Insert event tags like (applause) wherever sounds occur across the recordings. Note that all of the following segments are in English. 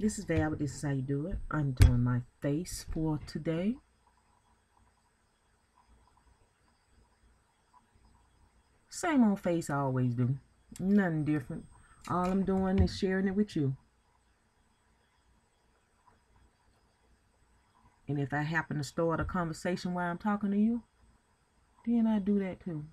This is Val, this is how you do it. I'm doing my face for today. Same old face I always do. Nothing different. All I'm doing is sharing it with you. And if I happen to start a conversation while I'm talking to you, then I do that too.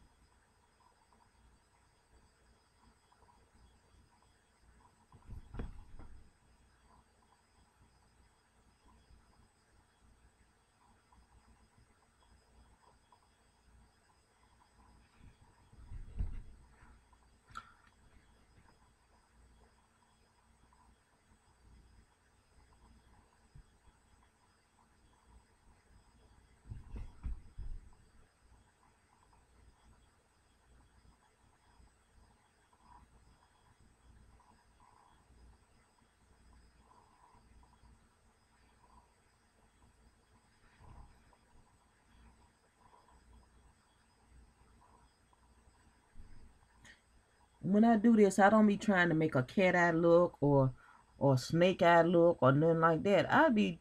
When I do this, I don't be trying to make a cat eye look or or snake eye look or nothing like that. I be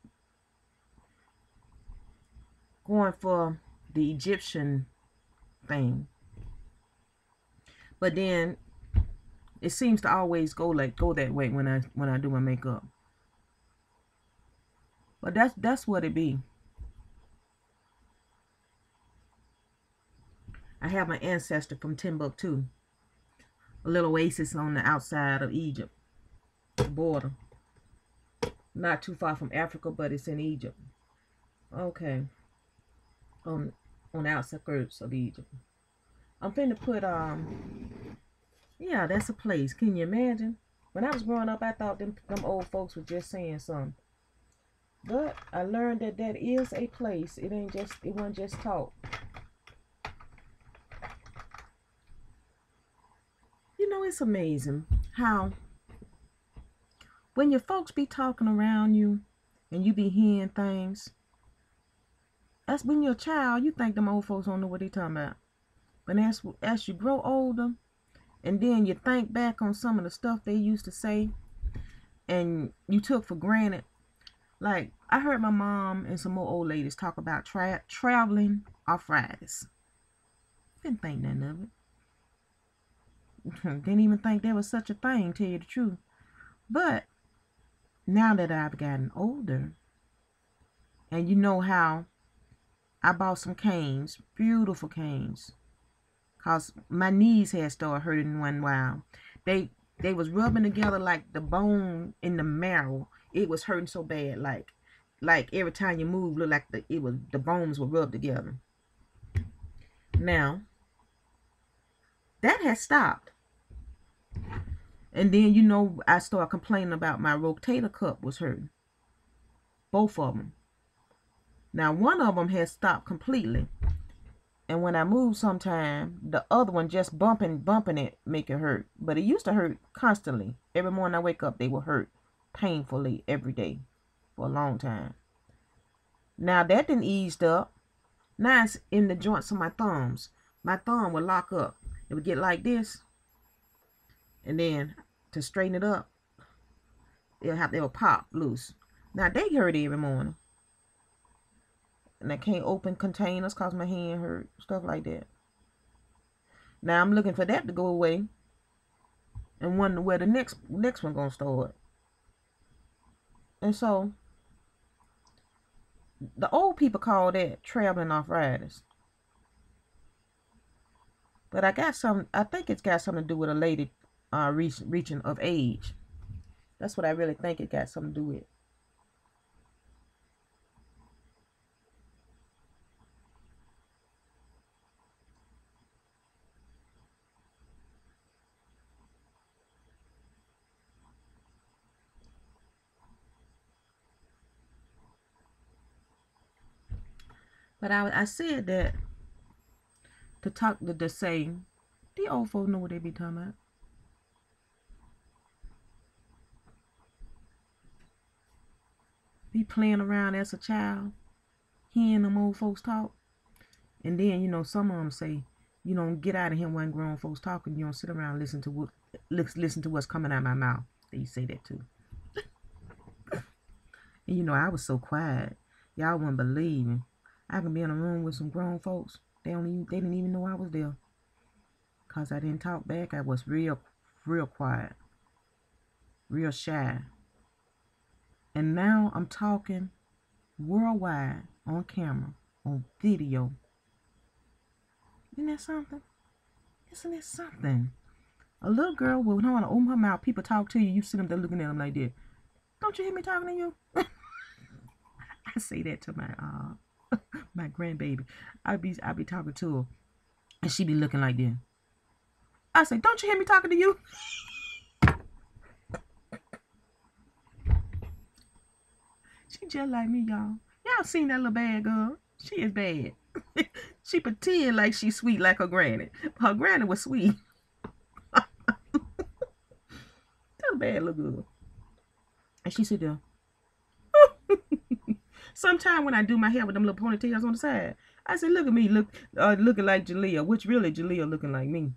going for the Egyptian thing. But then it seems to always go like go that way when I when I do my makeup. But that's that's what it be. I have my ancestor from Timbuktu a little oasis on the outside of Egypt border. Not too far from Africa, but it's in Egypt. Okay. On on the outskirts of Egypt. I'm finna put um yeah, that's a place. Can you imagine? When I was growing up, I thought them them old folks were just saying something. But I learned that that is a place. It ain't just it wasn't just talk. It's amazing how when your folks be talking around you and you be hearing things, that's when you're a child, you think them old folks don't know what they talking about. But as, as you grow older, and then you think back on some of the stuff they used to say, and you took for granted. Like, I heard my mom and some more old ladies talk about tra- traveling arthritis. Didn't think nothing of it. Didn't even think there was such a thing, tell you the truth. But now that I've gotten older, and you know how I bought some canes, beautiful canes, cause my knees had started hurting one while. They they was rubbing together like the bone in the marrow. It was hurting so bad, like like every time you move, look like the it was the bones were rubbed together. Now that has stopped. And then, you know, I started complaining about my rotator cuff was hurting. Both of them. Now, one of them has stopped completely. And when I move sometime, the other one just bumping, bumping it make it hurt. But it used to hurt constantly. Every morning I wake up, they will hurt painfully every day for a long time. Now that didn't eased up. Now it's in the joints of my thumbs. My thumb would lock up. It would get like this. And then to straighten it up, they'll have they'll pop loose. Now they hurt every morning. And I can't open containers cause my hand hurt, stuff like that. Now I'm looking for that to go away. And wonder where the next next one gonna start. And so the old people call that traveling arthritis. But I got some I think it's got something to do with a lady uh, reach, reaching of age. That's what I really think it got something to do with. But I, I said that to talk to, the say, the old folks know what they be talking about. Playing around as a child, hearing them old folks talk. And then, you know, some of them say, you don't get out of here when grown folks talking. You don't sit around listen to what listen to what's coming out of my mouth. They say that too. (laughs) And you know, I was so quiet. Y'all wouldn't believe me. I can be in a room with some grown folks. They don't even they didn't even know I was there. Cause I didn't talk back. I was real real quiet. Real shy. And now I'm talking worldwide on camera, on video. Isn't that something? Isn't that something? A little girl will not want to open her mouth. People talk to you. You see them, they're looking at them like that. Don't you hear me talking to you? (laughs) I say that to my uh (laughs) my grandbaby. I be I be talking to her, and she be looking like that. I say, don't you hear me talking to you? (laughs) she just like me, y'all. Y'all seen that little bad girl? She is bad. (laughs) she pretend like she's sweet like her granny. Her granny was sweet. (laughs) that bad little girl. And she sit there. (laughs) Sometime when I do my hair with them little ponytails on the side, I say, look at me, look uh, looking like Jalea, which really Jalea looking like me.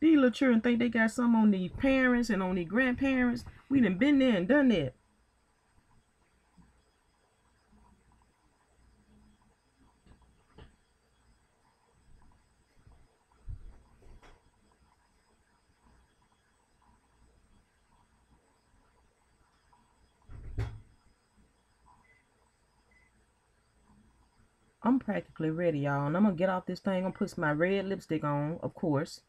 These little children think they got some on the parents and on the grandparents. We done been there and done that. I'm practically ready, y'all. And I'm gonna get off this thing. I'm gonna put my red lipstick on, of course.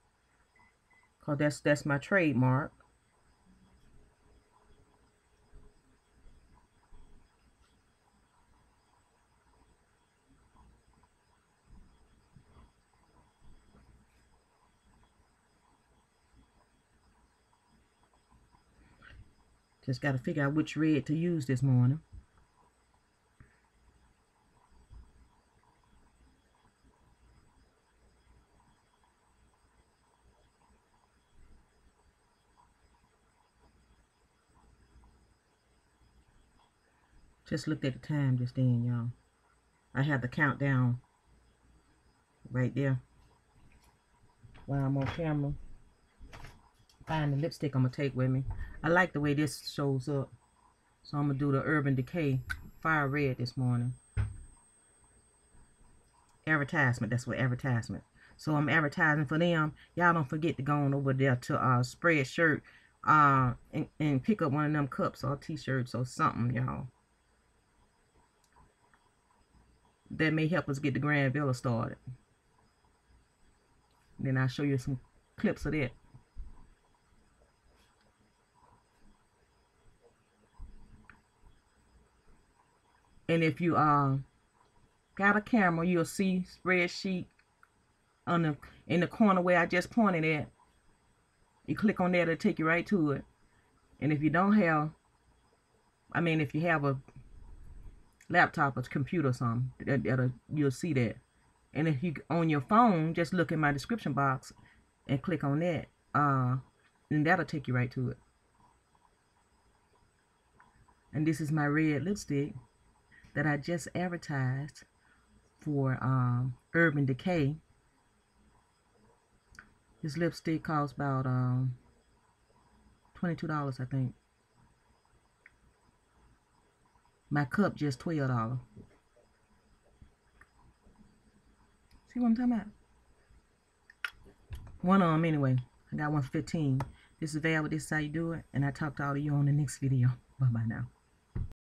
Cause that's that's my trademark. Just got to figure out which red to use this morning. Just looked at the time just then, y'all. I have the countdown right there. While I'm on camera. Find the lipstick I'm going to take with me. I like the way this shows up. So I'm going to do the Urban Decay Fire Red this morning. Advertisement. That's what advertisement. So I'm advertising for them. Y'all don't forget to go on over there to uh, Spreadshirt uh, and, and pick up one of them cups or t-shirts or something, y'all. That may help us get the Grand Villa started. Then I'll show you some clips of that. And if you uh, got a camera, you'll see Spreadshirt on the in the corner where I just pointed at. You click on that, it'll take you right to it. And if you don't have, I mean, if you have a laptop or computer or something, that, you'll see that. And if you on your phone, just look in my description box and click on that. Uh, and that'll take you right to it. And this is my red lipstick that I just advertised for um, Urban Decay. This lipstick costs about um, $22, I think. My cup just $12. See what I'm talking about? One of them anyway. I got one for 15. This is Val. with This is how you do it. And I talk to all of you on the next video. Bye-bye now.